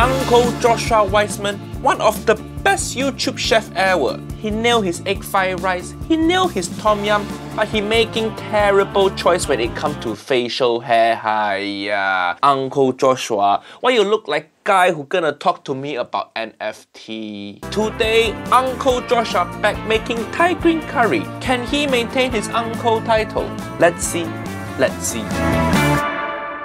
Uncle Joshua Weissman, one of the best YouTube chef ever. He nailed his egg fried rice, he nailed his tom yum, but he making terrible choice when it come to facial hair. Hiya, Uncle Joshua, why you look like guy who gonna talk to me about NFT? Today, Uncle Joshua back making Thai green curry. Can he maintain his uncle title? Let's see. Let's see.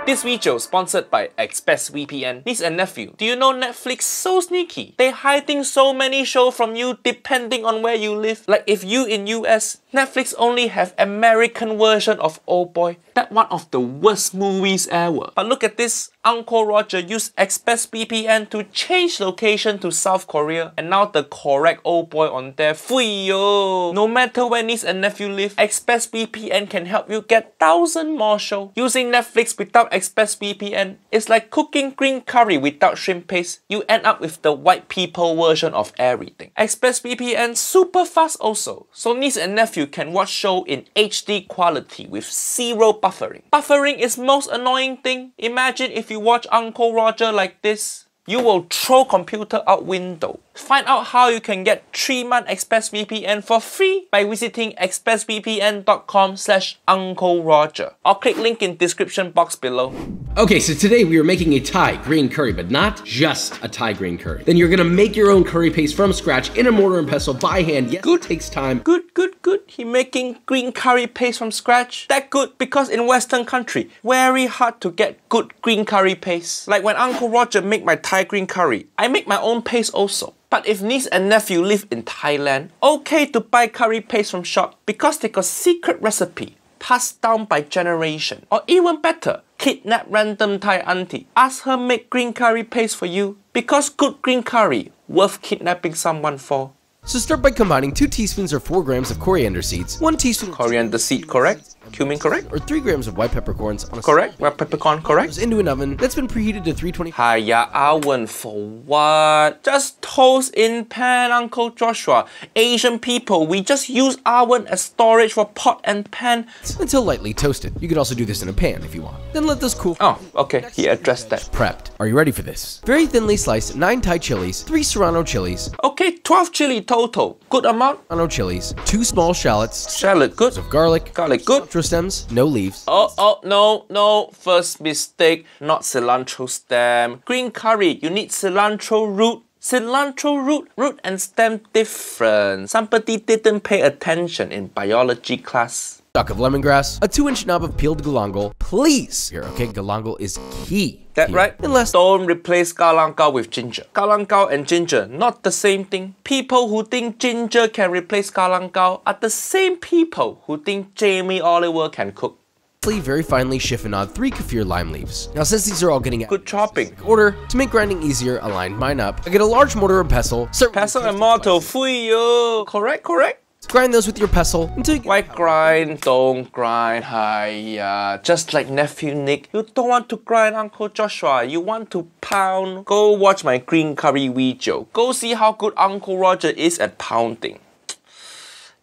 This video sponsored by ExpressVPN. Niece and nephew, do you know Netflix so sneaky? They hiding so many shows from you depending on where you live. Like if you in US, Netflix only have American version of Old Boy. That one of the worst movies ever. But look at this, Uncle Roger used ExpressVPN to change location to South Korea. And now the correct Old Boy on there, free yo. No matter where niece and nephew live, ExpressVPN can help you get thousand more show. Using Netflix without ExpressVPN is like cooking green curry without shrimp paste. You end up with the white people version of everything. ExpressVPN super fast also, so niece and nephew can watch show in HD quality with zero buffering. Buffering is most annoying thing. Imagine if you watch Uncle Roger like this you will throw computer out window. Find out how you can get 3-month ExpressVPN for free by visiting expressvpn.com slash Uncle Roger or click link in description box below. Okay, so today we are making a Thai green curry, but not just a Thai green curry. Then you're gonna make your own curry paste from scratch in a mortar and pestle by hand. Yes, good. it takes time. Good, good, good. He making green curry paste from scratch. That good because in Western country, very hard to get good green curry paste. Like when Uncle Roger make my Thai green curry, I make my own paste also. But if niece and nephew live in Thailand, okay to buy curry paste from shop because they got secret recipe passed down by generation. Or even better, kidnap random Thai auntie, ask her make green curry paste for you because good green curry worth kidnapping someone for. So start by combining 2 teaspoons or 4 grams of coriander seeds, 1 teaspoon coriander seed, correct? Cumin, correct? Or 3 grams of white peppercorns on a Correct, white peppercorn, correct? into an oven that's been preheated to 320. Hiya, oven for what? Just toast in pan, Uncle Joshua. Asian people, we just use oven as storage for pot and pan. Until lightly toasted. You could also do this in a pan if you want. Then let this cool. Oh, okay, he addressed that. Prepped. Are you ready for this? Very thinly sliced 9 Thai chilies, 3 serrano chilies. Okay, 12 chili total. Good amount. Serrano chilies, 2 small shallots. Shallot, good. Of garlic. Garlic, good cilantro stems, no leaves. Oh, oh, no, no. First mistake, not cilantro stem. Green curry, you need cilantro root. Cilantro root, root and stem different. Somebody didn't pay attention in biology class. Stalk of lemongrass, a 2 inch knob of peeled galangal. Please! Here, okay, galangal is key. That here. right? Unless Don't replace galangal with ginger. Galangal and ginger, not the same thing. People who think ginger can replace galangal are the same people who think Jamie Oliver can cook. very finely chiffonade 3 kaffir lime leaves. Now since these are all getting Good chopping. order, to make grinding easier, I lined mine up. I get a large mortar and pestle. Pestle and mortar, fui yo. Correct, correct, grind those with your pestle until you Why grind? Don't grind. Hiya. Just like nephew Nick, you don't want to grind Uncle Joshua. You want to pound. Go watch my green curry video. Go see how good Uncle Roger is at pounding.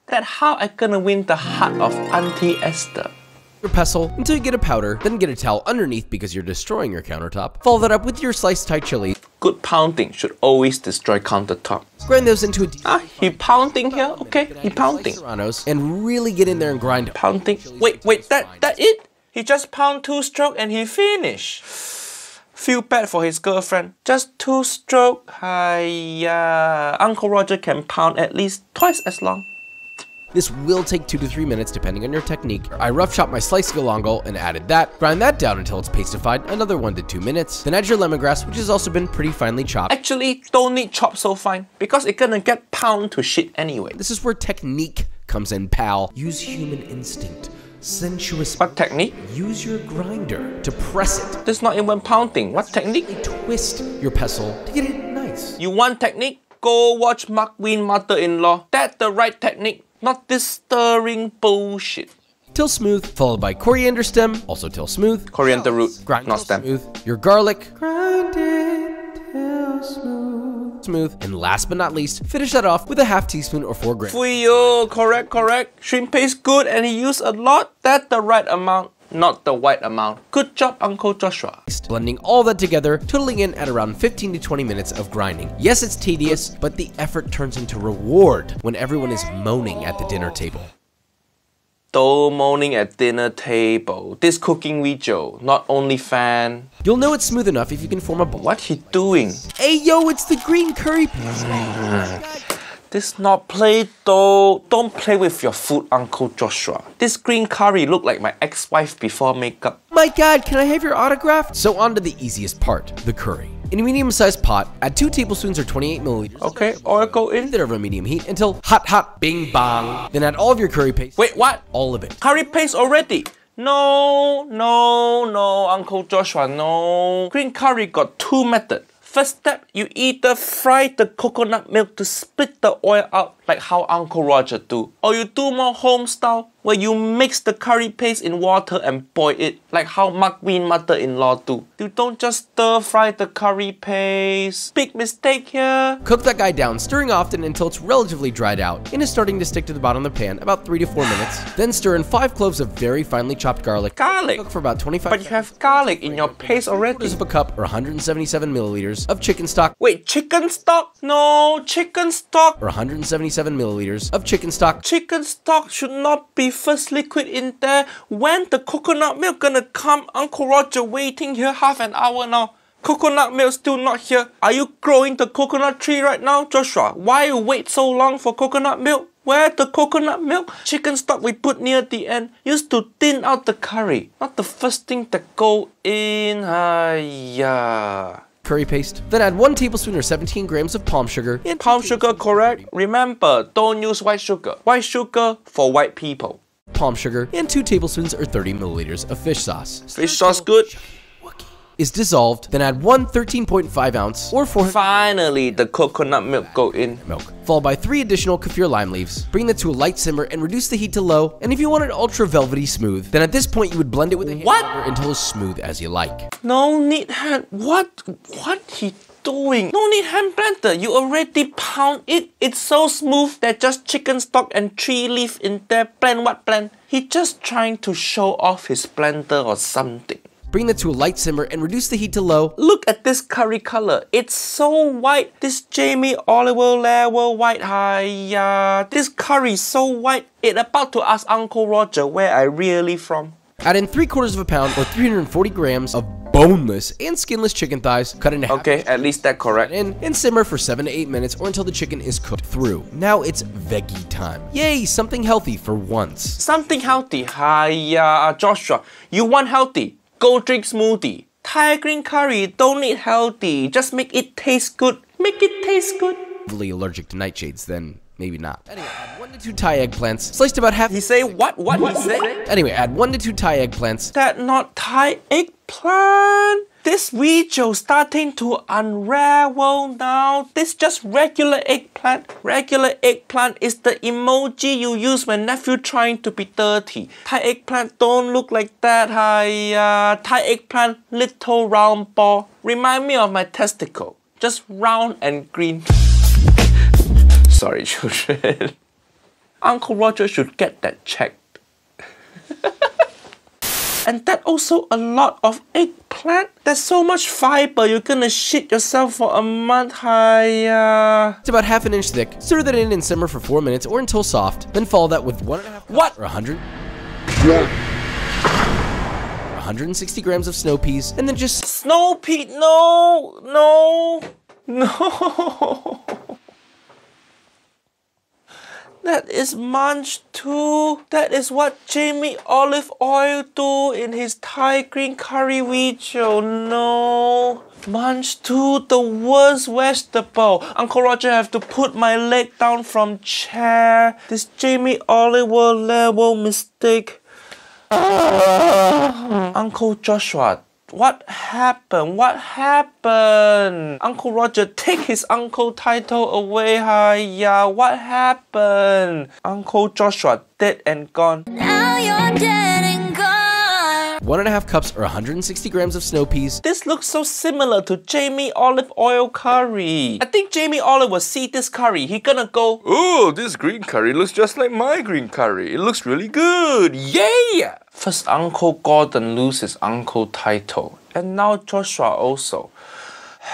That how I gonna win the heart of Auntie Esther. your pestle until you get a powder, then get a towel underneath because you're destroying your countertop. Follow that up with your sliced Thai chili. Good pounding should always destroy countertop. Grind those into a Ah, he pounding here? Okay, he pounding. serranos and really get in there and grind. Pounding. Wait, wait, that that it? He just pound two stroke and he finish. Feel bad for his girlfriend. Just two stroke. Hiya. Uncle Roger can pound at least twice as long. This will take 2 to 3 minutes depending on your technique. I rough chopped my sliced galangal and added that. Grind that down until it's pastified, another 1 to 2 minutes. Then add your lemongrass, which has also been pretty finely chopped. Actually, don't need chop so fine because it's gonna get pound to shit anyway. This is where technique comes in, pal. Use human instinct. Sensuous. What technique? Use your grinder to press it. That's not even pounding. What technique? Twist your pestle to get it nice. You want technique? Go watch Mark Wiens Mother-in-Law. That's the right technique, not this stirring bullshit. Till smooth, followed by coriander stem, also till smooth. Coriander root, Grind not stem. smooth. Your garlic. Grind it till smooth. Smooth. And last but not least, finish that off with a half teaspoon or four grams. Fuyo, correct, correct. Shrimp paste good and he used a lot. That's the right amount. Not the white amount. Good job, Uncle Joshua. Blending all that together, totaling in at around 15 to 20 minutes of grinding. Yes, it's tedious, but the effort turns into reward when everyone is moaning at the dinner table. Though moaning at dinner table, this cooking video, not only fan. You'll know it's smooth enough if you can form a ball. What he doing? Hey yo, it's the green curry This not play though. Don't play with your food, Uncle Joshua. This green curry look like my ex-wife before makeup. My god, can I have your autograph? So on to the easiest part, the curry. In a medium-sized pot, add 2 tablespoons or 28 milliliters. Okay, oil go in. It over medium heat until hot, hot, bing bang. Then add all of your curry paste. Wait, what? All of it. Curry paste already? No, no, no, Uncle Joshua, no. Green curry got two methods. First step, you either fry the coconut milk to split the oil out like how Uncle Roger do. Or you do more home style where you mix the curry paste in water and boil it like how McQueen mother-in-law do. You don't just stir fry the curry paste. Big mistake here. Cook that guy down, stirring often until it's relatively dried out and is starting to stick to the bottom of the pan about 3 to 4 minutes. Then stir in 5 cloves of very finely chopped garlic. Garlic. Cook for about 25 But you have garlic in your paste already. quarters of a cup or 177 milliliters of chicken stock Wait, chicken stock? No, chicken stock. or 177 milliliters of chicken stock. Chicken stock should not be first liquid in there. When the coconut milk gonna come? Uncle Roger waiting here half an hour now. Coconut milk still not here. Are you growing the coconut tree right now, Joshua? Why you wait so long for coconut milk? Where the coconut milk? Chicken stock we put near the end used to thin out the curry. Not the first thing that go in. Hiya. Curry paste. Then add 1 tablespoon or 17 grams of palm sugar and Palm sugar correct? Remember, don't use white sugar. White sugar for white people. Palm sugar and 2 tablespoons or 30 milliliters of fish sauce. Fish sauce good? Is dissolved, then add 1 13.5 ounce or 4 Finally, the coconut milk go in. milk, followed by 3 additional kaffir lime leaves. Bring that to a light simmer and reduce the heat to low. And if you want it ultra velvety smooth, then at this point you would blend it with a hand What? until as smooth as you like. No need hand. What? What he doing? No need hand blender. You already pound it. It's so smooth that just chicken stock and tree leaf in there. Blend what blend? He just trying to show off his blender or something. Bring that to a light simmer and reduce the heat to low. Look at this curry color. It's so white. This Jamie Oliver level white. Hiya. This curry so white. It about to ask Uncle Roger where I really from. Add in 3 quarters of a pound or 340 grams of boneless and skinless chicken thighs, cut in half. Okay, at least that correct. in and simmer for 7 to 8 minutes or until the chicken is cooked through. Now it's veggie time. Yay, something healthy for once. Something healthy. Hi, Hiya, Joshua. You want healthy? Go drink smoothie. Thai green curry don't need healthy. Just make it taste good. Make it taste good. Really allergic to nightshades, then maybe not. Anyway, add 1 to 2 Thai eggplants, sliced about half. He say what? What he say? Anyway, add 1 to 2 Thai eggplants, That not Thai eggplant. This video starting to unravel now. This just regular eggplant. Regular eggplant is the emoji you use when nephew trying to be dirty. Thai eggplant don't look like that. Hiya. Thai eggplant, little round ball. Remind me of my testicle. Just round and green. Sorry, children. Uncle Roger should get that checked. And that also a lot of eggplant. There's so much fiber, you're gonna shit yourself for a month. Hiya. it's about half an inch thick. Stir that in and simmer for 4 minutes or until soft. Then follow that with 1.5 What? or 100. 160 grams of snow peas, and then just Snow Pete, no, no, no. That is munch too. That is what Jamie Olive Oil do in his Thai green curry video. No. Mangetout, the worst vegetable. Uncle Roger have to put my leg down from chair. This Jamie Oliver level mistake. Uncle Joshua, what happened? What happened? Uncle Roger, take his uncle title away, hiya. What happened? Uncle Joshua, dead and gone. Now you're dead and. One and a half cups or 160 grams of snow peas. This looks so similar to Jamie olive oil curry. I think Jamie Olive will see this curry. He gonna go, Oh, this green curry looks just like my green curry. It looks really good. Yeah! First, Uncle Gordon lose his uncle title, and now Joshua also.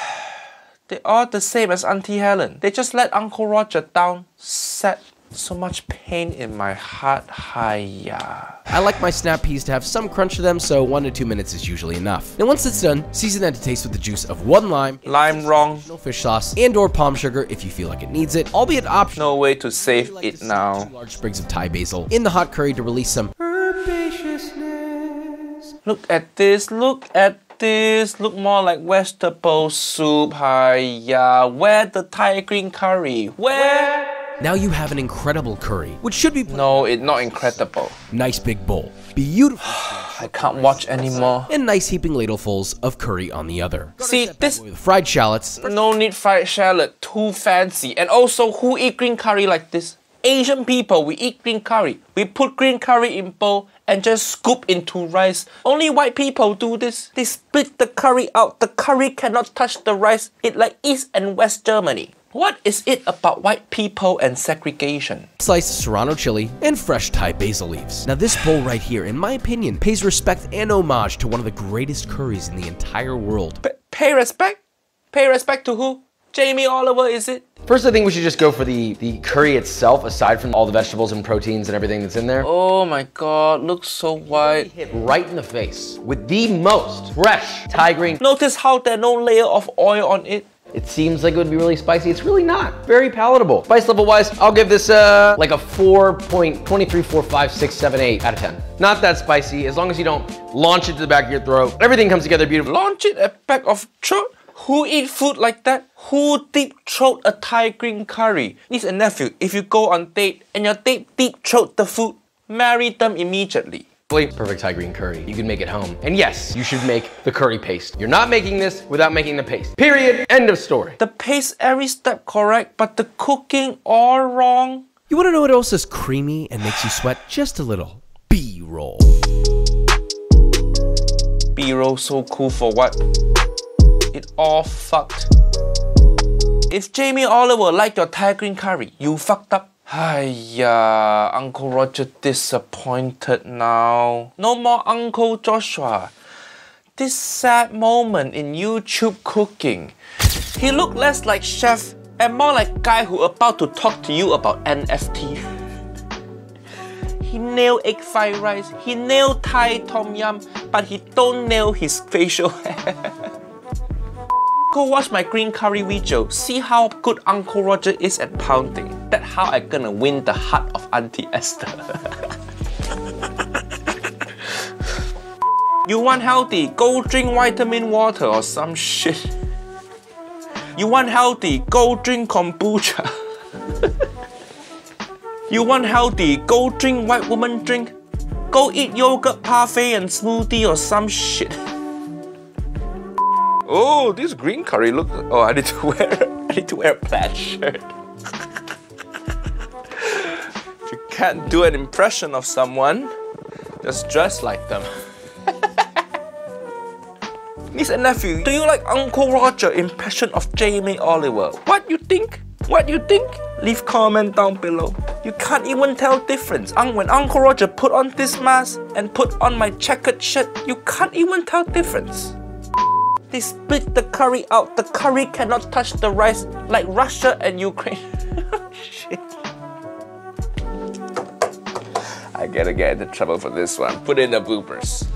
They are the same as Auntie Helen. They just let Uncle Roger down. Sad. So much pain in my heart. Hiya. I like my snap peas to have some crunch to them, so one to two minutes is usually enough. Now once it's done, season that to taste with the juice of one lime, Lime wrong. no fish sauce, and or palm sugar if you feel like it needs it, albeit optional. No way to save like it see now. Two large sprigs of Thai basil in the hot curry to release some Look at this. Look at this. Look more like vegetable soup. Hiya. Where the Thai green curry? Where? Now you have an incredible curry, which should be No, it's not incredible. nice big bowl, beautiful, I can't watch anymore. and nice heaping ladlefuls of curry on the other. See, this fried shallots, no need fried shallot, too fancy. And also, who eat green curry like this? Asian people, we eat green curry. We put green curry in bowl and just scoop into rice. Only white people do this. They split the curry out. The curry cannot touch the rice. It like East and West Germany. What is it about white people and segregation? sliced serrano chili, and fresh Thai basil leaves. Now this bowl right here, in my opinion, pays respect and homage to one of the greatest curries in the entire world. P- pay respect? Pay respect to who? Jamie Oliver, is it? First, I think we should just go for the, the curry itself, aside from all the vegetables and proteins and everything that's in there. Oh my god, looks so white. Hit right in the face with the most fresh Thai green. Notice how there's no layer of oil on it. It seems like it would be really spicy. It's really not. Very palatable. Spice level wise, I'll give this uh, like a 4.2345678 out of 10. Not that spicy, as long as you don't launch it to the back of your throat. Everything comes together beautifully. Launch it at back of throat? Who eat food like that? Who deep throat a Thai green curry? Niece and nephew, if you go on date and your date deep throat the food, marry them immediately. Perfect Thai green curry. You can make it home. And yes, you should make the curry paste. You're not making this without making the paste. Period. End of story. The paste every step correct, but the cooking all wrong. You wanna know what else is creamy and makes you sweat just a little? B-roll. B-roll so cool for what? It all fucked. If Jamie Oliver liked your Thai green curry, you fucked up. Hiya, Uncle Roger disappointed now. No more Uncle Joshua. This sad moment in YouTube cooking. He looked less like chef and more like guy who about to talk to you about NFT. He nailed egg fried rice, he nailed Thai tom yum, but he don't nail his facial hair. Go watch my green curry video. See how good Uncle Roger is at pounding. That's how I gonna win the heart of Auntie Esther. you want healthy? Go drink vitamin water or some shit. You want healthy? Go drink kombucha. You want healthy? Go drink white woman drink. Go eat yogurt parfait and smoothie or some shit. Oh, this green curry look. Oh, I need to wear I need to wear a plaid shirt. Can't do an impression of someone, just dress like them. Niece and nephew, do you like Uncle Roger impression of Jamie Oliver? What you think? What you think? Leave comment down below. You can't even tell difference. When Uncle Roger put on this mask and put on my checkered shirt, you can't even tell difference. They split the curry out. The curry cannot touch the rice like Russia and Ukraine. Shit. I gotta get into trouble for this one. Put in the bloopers.